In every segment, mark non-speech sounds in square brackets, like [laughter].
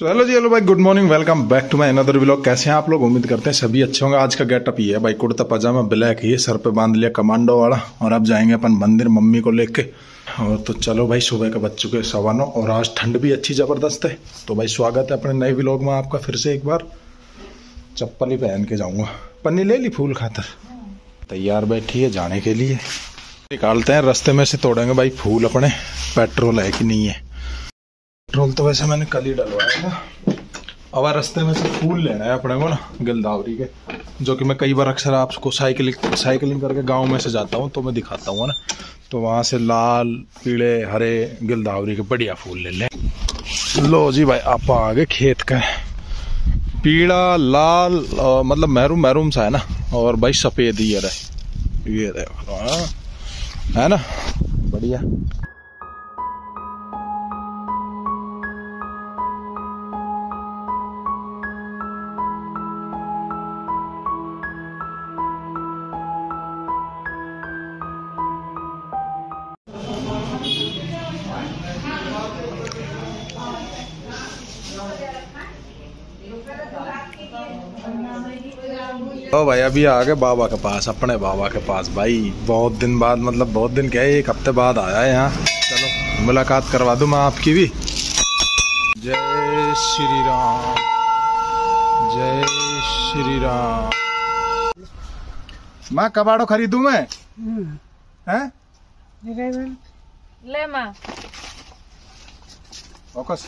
तो हेलो जी हेलो भाई good morning welcome back to my another vlog कैसे हैं आप लोग? उम्मीद करते हैं सभी अच्छे होंगे। आज का गेटअप ये है भाई, कुर्ता पजामा ब्लैक ही सर पे बाँध लिया कमांडो वाला। और अब जाएँगे अपन मंदिर मम्मी को लेके। और तो चलो भाई, सुबह के बच्चों चुके सवा नौ और आज ठंड भी अच्छी ज़बरदस्त है। तो भाई, स्वागत है अपने नए व्लॉग में आपका फिर से एक बार। चप्पल ही पहन के जाऊँगा। पन्नी ले ली फूल खातर? तैयार बैठी है जाने के लिए। निकालते हैं, रास्ते में से तोड़ेंगे भाई फूल अपने। पेट्रोल है कि नहीं है? पेट्रोल तो वैसे मैंने कल ही डलवाया था। अब रास्ते में से फूल लेना है अपने को ना गिलदावरी के जो कि मैं कई बार अक्सर आपको साइकिलिंग साइकिलिंग करके गाँव में से जाता हूँ तो मैं दिखाता हूँ ना। तो वहाँ से लाल पीले हरे गिलदावरी के बढ़िया फूल ले लें। लो जी भाई आप आगे खेत का पीला लाल आ, मतलब महरूम महरूम सा है ना और भाई सफ़ेद ही है ये देखो हाँ। है ना? बढ़िया। तो भाई अभी आ गए बाबा के पास अपने बाबा के पास। भाई बहुत दिन बाद मतलब बहुत दिन क्या है एक हफ़्ते बाद आया है यहाँ। चलो मुलाकात करवा दूँ मैं आपकी भी। जय श्री राम। जय श्री राम। माँ कबाड़ो खरीदू मैं? हैं? ले माँ। फोकस।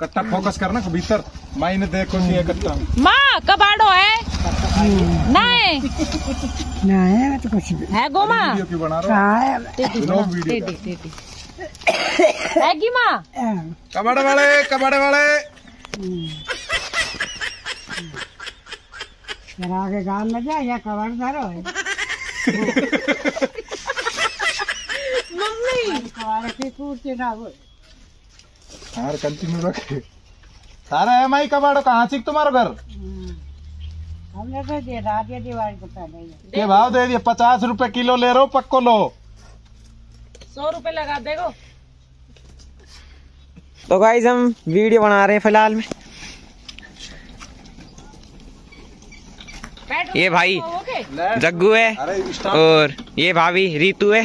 कट्टा फोकस करना भीतर मायने देखो नहीं है कट्टा। माँ कबाड़ो है? नहीं। नहीं मैं तो कुछ भी है गो माँ। वीडियो क्यों बना रहा हाँ, है की। माँ हाँ, कबाड़े वाले कबाड़े वाले। जरा आगे गाँव में जा या कबाड़ धरो है। [laughs] मम्मी। कबाड़ की पूर्ति ना हो यार कंटिन्यू रखे सारा है माई कबाड़ो कहाँ चिक तुम्हारा घर? हमने तो दे दिवाली को पहले। ये भाव दे दिए पचास रुपए किलो ले रहे पक्को लो। सौ रुपए लगा देगो। तो गाइज़ हम वीडियो बना रहे हैं फ़िलहाल में। ये भाई जग्गू है और ये भाभी रीतू है।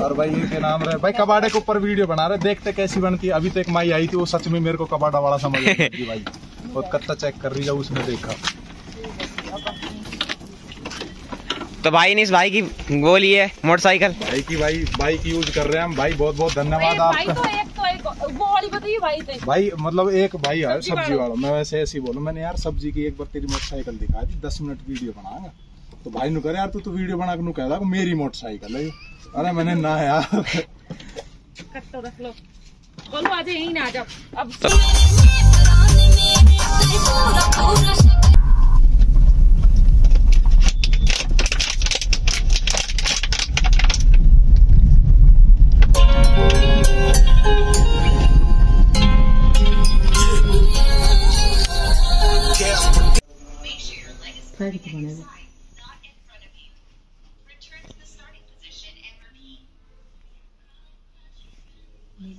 और भाई इनके नाम रहे? भाई कबाड़े के ऊपर वीडियो बना रहे देखते कैसी बनती है। अभी तो एक माई आई थी वो सच में मेरे को कबाड़ा वाला समझ रही थी भाई बहुत कत्ता चेक कर रही है उसने देखा। तो भाई ने इस भाई की वो ली है मोटरसाइकिल? भाई की भाई बाइक यूज़ कर रहे हैं हम। भाई बहुत बहुत धन्यवाद भाई आपका। तो एक तो एक वो वाली बताइए भाई थे भाई मतलब एक भाई है सब्ज़ी वाला। मैं वैसे ऐसे ही बोलूँ मैंने यार सब्ज़ी की एक बार तेरी मोटरसाइकिल दिखा दी दस मिनट वीडियो बनाऊँगा तो भाई नु करे यार तू तो वीडियो बना के नु कहदा मेरी मोटरसाइकिल है। अरे मैंने ना यार। कट्टो रख लो। बोलो आज यहीं ना आ जाओ। अब मीट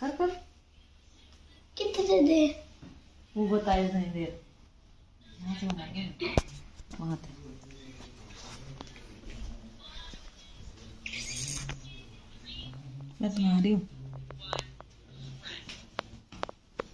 कर कर कितने दे वो बताए नहीं दे यहाँ से बनाएँगे? वहाँ से मैं सुना रही हूँ।